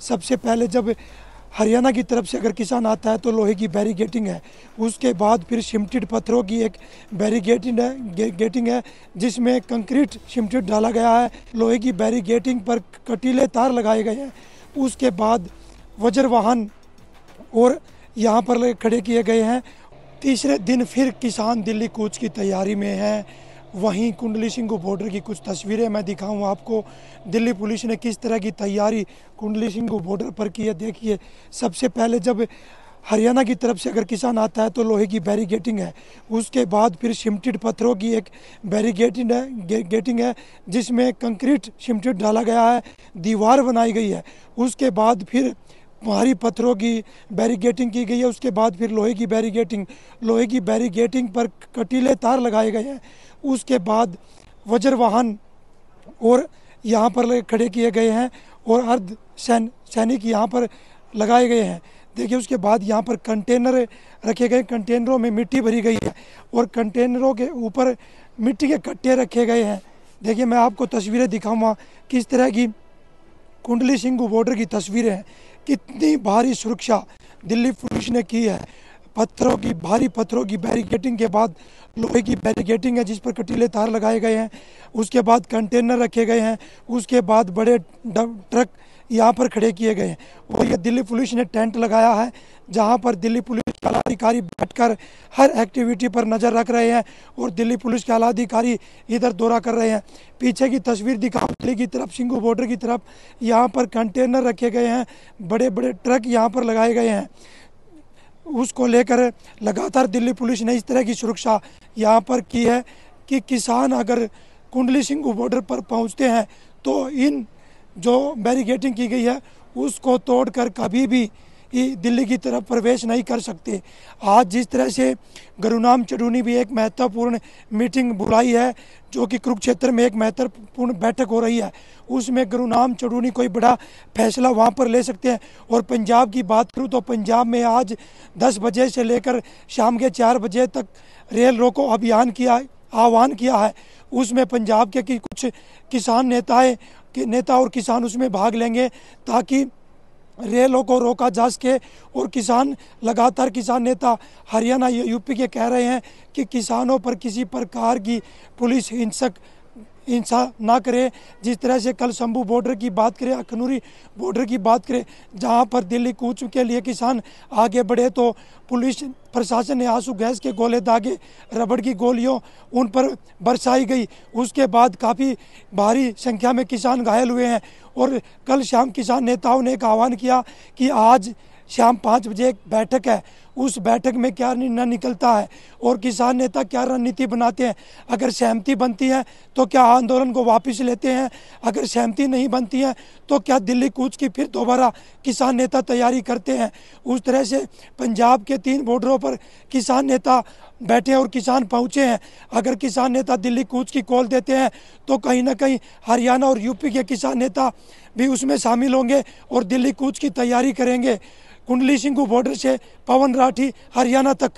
सबसे पहले जब हरियाणा की तरफ़ से अगर किसान आता है तो लोहे की बैरिगेटिंग है। उसके बाद फिर सिमटेड पत्थरों की एक बैरिगेटिंग है गे, गेटिंग है जिसमें कंक्रीट सिमटेड डाला गया है। लोहे की बैरिगेटिंग पर कटीले तार लगाए गए हैं। उसके बाद वज्र वाहन और यहाँ पर खड़े किए गए हैं। तीसरे दिन फिर किसान दिल्ली कूच की तैयारी में हैं। वहीं कुंडली सिंह बॉर्डर की कुछ तस्वीरें मैं दिखाऊँ आपको। दिल्ली पुलिस ने किस तरह की तैयारी कुंडली सिंह बॉर्डर पर की है? देखिए सबसे पहले जब हरियाणा की तरफ़ से अगर किसान आता है तो लोहे की बैरीगेटिंग है। उसके बाद फिर सिमटेड पत्थरों की एक बैरीगेटिंग है गे, गेटिंग है जिसमें कंक्रीट सिमटेड डाला गया है दीवार बनाई गई है। उसके बाद फिर भारी पत्थरों की बैरिगेटिंग की गई है, उसके बाद फिर लोहे की बैरिगेटिंग लोहे की बैरिगेटिंग पर कटीले तार लगाए गए हैं। उसके बाद वज्र वाहन और यहाँ पर खड़े किए गए हैं और अर्ध सैन, सैनिक यहाँ पर लगाए गए हैं। देखिए, उसके बाद यहाँ पर कंटेनर रखे गए कंटेनरों में मिट्टी भरी गई है और कंटेनरों के ऊपर मिट्टी के कट्टे रखे गए हैं। देखिए, मैं आपको तस्वीरें दिखाऊँगा किस तरह की कुंडली सिंह बॉर्डर की तस्वीरें हैं कितनी भारी सुरक्षा दिल्ली पुलिस ने की है। पत्थरों की, भारी पत्थरों की बैरिकेटिंग के बाद लोहे की बैरिकेटिंग है जिस पर कटीले तार लगाए गए हैं। उसके बाद कंटेनर रखे गए हैं। उसके बाद बड़े ट्रक यहाँ पर खड़े किए गए हैं। और यह दिल्ली पुलिस ने टेंट लगाया है, जहाँ पर दिल्ली पुलिस के अधिकारी बैठकर हर एक्टिविटी पर नज़र रख रहे हैं और दिल्ली पुलिस के आला अधिकारी इधर दौरा कर रहे हैं। पीछे की तस्वीर दिखाओ दिल्ली की तरफ़ सिंगू बॉर्डर की तरफ़, यहाँ पर कंटेनर रखे गए हैं बड़े बड़े ट्रक यहाँ पर लगाए गए हैं। उसको लेकर लगातार दिल्ली पुलिस ने इस तरह की सुरक्षा यहाँ पर की है कि किसान अगर कुंडली सिंह बॉर्डर पर पहुँचते हैं तो इन जो बैरिगेटिंग की गई है, उसको तोड़कर कभी भी दिल्ली की तरफ़ प्रवेश नहीं कर सकते। आज जिस तरह से गुरुनाम चढ़ूनी भी एक महत्वपूर्ण मीटिंग बुलाई है, जो कि कुरुक्षेत्र में एक महत्वपूर्ण बैठक हो रही है, उसमें गुरुनाम चढ़ूनी कोई बड़ा फैसला वहाँ पर ले सकते हैं। और पंजाब की बात करूँ तो पंजाब में आज 10 बजे से लेकर शाम के चार बजे तक रेल रोको अभियान किया, आह्वान किया है। उसमें पंजाब के कुछ किसान नेताएँ नेता और किसान उसमें भाग लेंगे, ताकि रेलों को रोका जा सके और किसान, लगातार किसान नेता हरियाणा, यूपी के कह रहे हैं कि किसानों पर किसी प्रकार की पुलिस हिंसक हिंसा ना करे, जिस तरह से कल शंभू बॉर्डर की बात करें, अखनूरी बॉर्डर की बात करें, जहाँ पर दिल्ली कूच के लिए किसान आगे बढ़े तो पुलिस प्रशासन ने आँसू गैस के गोले दागे, रबड़ की गोलियों उन पर बरसाई गई। उसके बाद काफ़ी भारी संख्या में किसान घायल हुए हैं और कल शाम किसान नेताओं ने एक आह्वान किया कि आज शाम पाँच बजे एक बैठक है। उस बैठक में क्या निर्णय निकलता है? और किसान नेता क्या रणनीति बनाते हैं? अगर सहमति बनती है तो क्या आंदोलन को वापस लेते हैं? अगर सहमति नहीं बनती है तो क्या दिल्ली कूच की फिर दोबारा किसान नेता तैयारी करते हैं? उस तरह से पंजाब के तीन बॉर्डरों पर किसान नेता बैठे और किसान पहुँचे हैं। अगर किसान नेता दिल्ली कूच की कॉल देते हैं तो कहीं ना कहीं हरियाणा और यूपी के किसान नेता भी उसमें शामिल होंगे और दिल्ली कूच की तैयारी करेंगे। कुंडली सिंह बॉर्डर से पवन राठी हरियाणा तक।